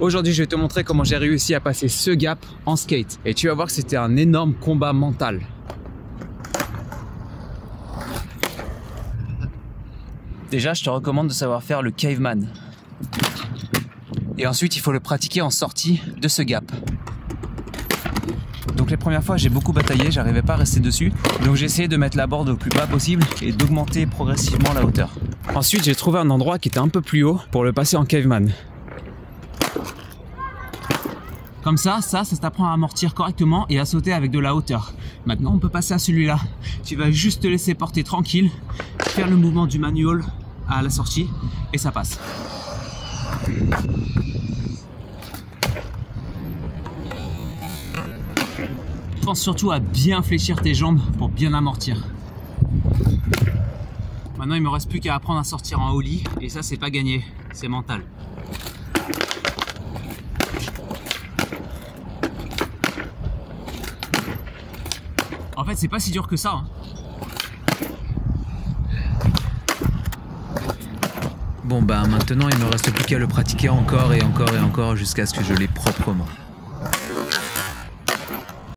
Aujourd'hui, je vais te montrer comment j'ai réussi à passer ce gap en skate. Et tu vas voir que c'était un énorme combat mental. Déjà, je te recommande de savoir faire le caveman. Et ensuite, il faut le pratiquer en sortie de ce gap. Donc les premières fois, j'ai beaucoup bataillé, j'arrivais pas à rester dessus. Donc j'ai essayé de mettre la board au plus bas possible et d'augmenter progressivement la hauteur. Ensuite, j'ai trouvé un endroit qui était un peu plus haut pour le passer en caveman. Comme ça, ça, ça t'apprend à amortir correctement et à sauter avec de la hauteur. Maintenant, on peut passer à celui-là. Tu vas juste te laisser porter tranquille, faire le mouvement du manual à la sortie et ça passe. Pense surtout à bien fléchir tes jambes pour bien amortir. Maintenant, il me reste plus qu'à apprendre à sortir en holly et ça, c'est pas gagné, c'est mental. En fait, c'est pas si dur que ça. hein. Bon bah maintenant il me reste plus qu'à le pratiquer encore et encore et encore jusqu'à ce que je l'ai proprement.